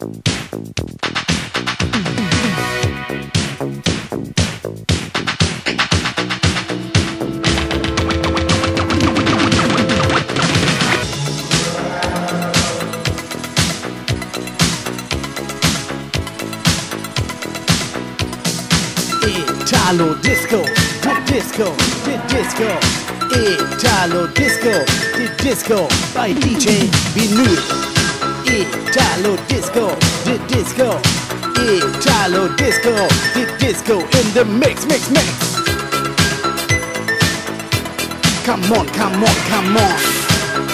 Italo disco, the disco, the disco. Italo disco, the disco by DJ Vinyl. Italo disco, the disco. Italo disco, the disco in the mix, mix, mix. Come on, come on, come on.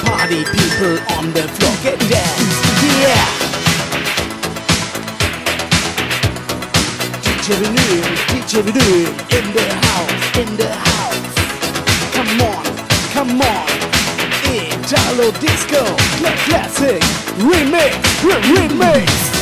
Party people on the floor, get dance, yeah. DJ Vinyl, DJ Vinyl in the house, in the house. Come on, come on. Italo disco, cla- classic, remix, remix.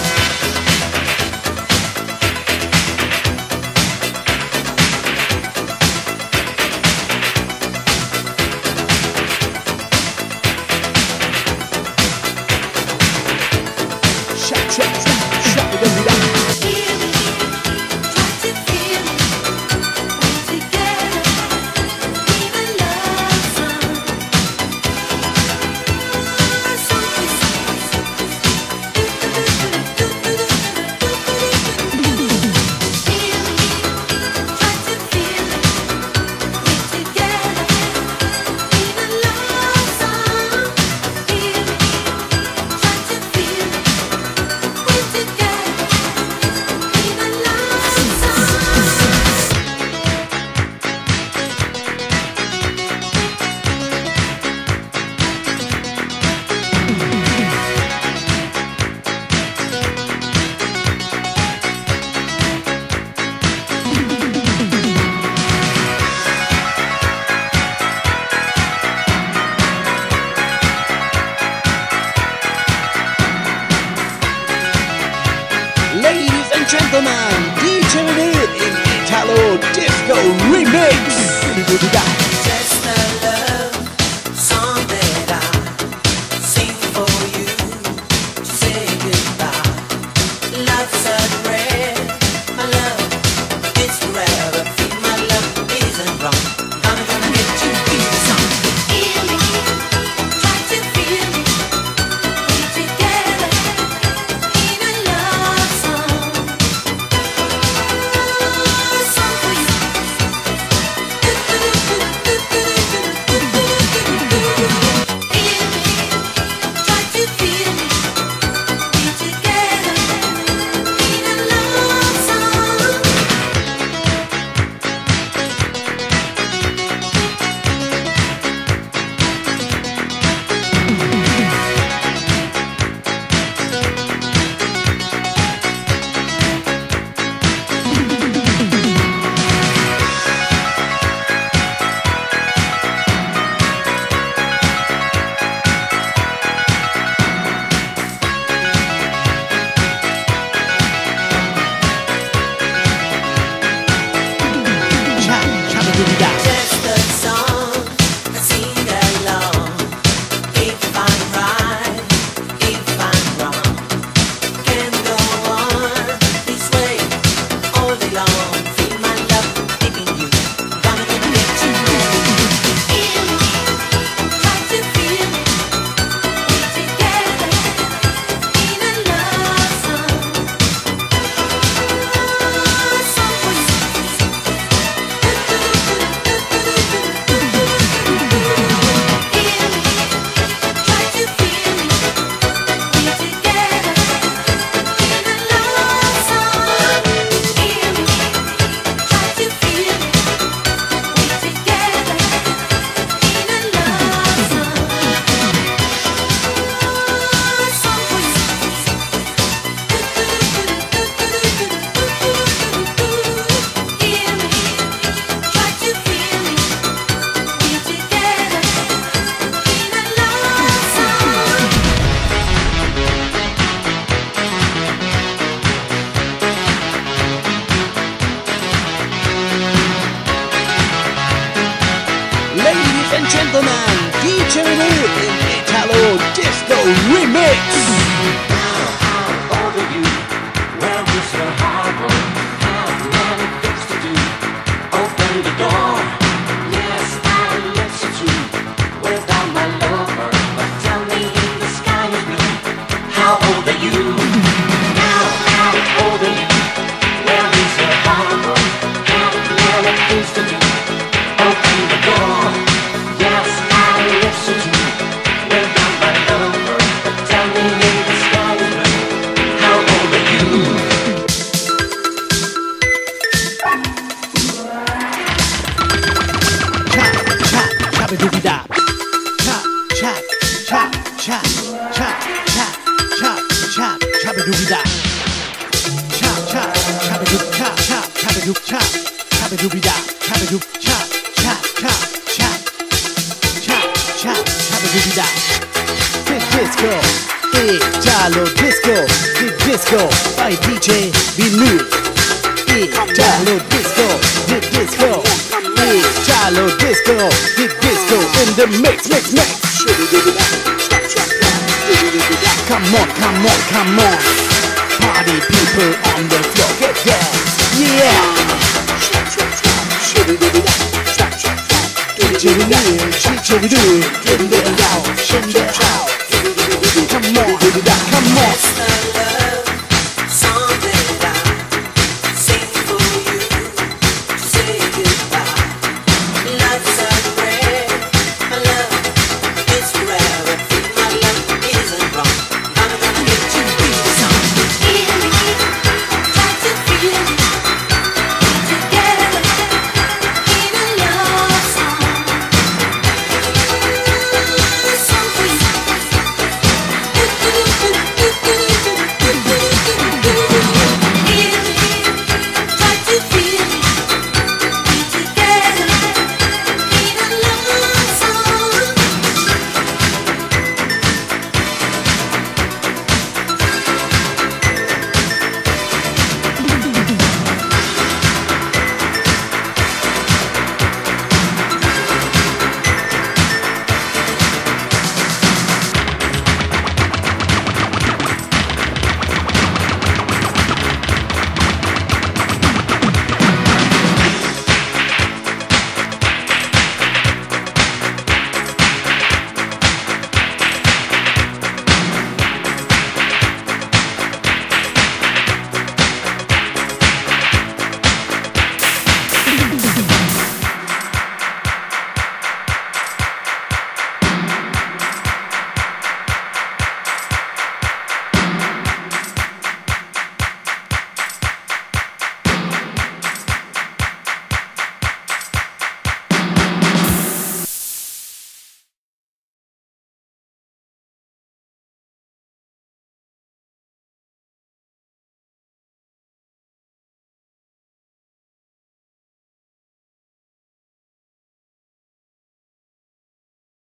And gentlemen, DJ in Italo Disco Remix. And gentlemen, DJ Vinyl in Italo Disco Remix. All the chop, chop, chop, chop, chop, chop a dooby da. Chop, chop, chop a doop, chop, chop, chop a doop, chop, chop a dooby da, chop a doop, chop, chop, chop, chop, chop, chop, chop a dooby da. Dit disco, Italo disco, dit disco by DJ Vinyl. Italo disco, dit disco, Italo disco, dit disco in the mix, mix, mix. Come on, come on, come on. Party people on the floor, get down. Yeah. Come on, come on.